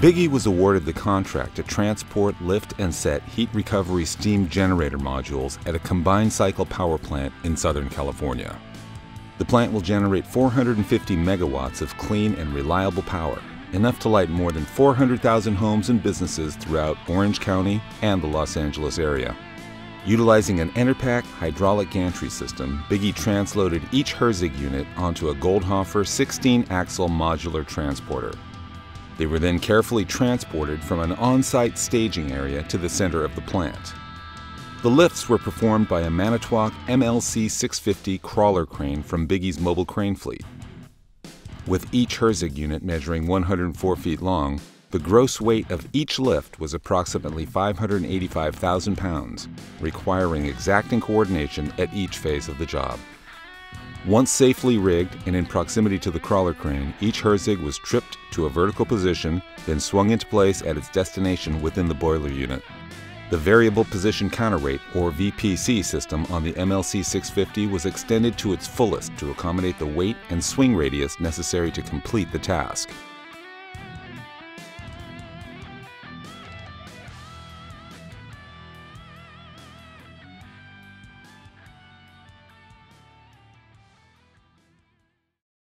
Bigge was awarded the contract to transport, lift, and set heat recovery steam generator modules at a combined cycle power plant in Southern California. The plant will generate 450 megawatts of clean and reliable power, enough to light more than 400,000 homes and businesses throughout Orange County and the Los Angeles area. Utilizing an Enerpac hydraulic gantry system, Bigge transloaded each HRSG unit onto a Goldhofer 16-axle modular transporter. They were then carefully transported from an on-site staging area to the center of the plant. The lifts were performed by a Manitowoc MLC 650 crawler crane from Bigge's mobile crane fleet. With each HRSG unit measuring 104 feet long, the gross weight of each lift was approximately 585,000 pounds, requiring exacting coordination at each phase of the job. Once safely rigged and in proximity to the crawler crane, each HRSG was tripped to a vertical position, then swung into place at its destination within the boiler unit. The Variable Position Counterweight, or VPC system on the MLC 650 was extended to its fullest to accommodate the weight and swing radius necessary to complete the task.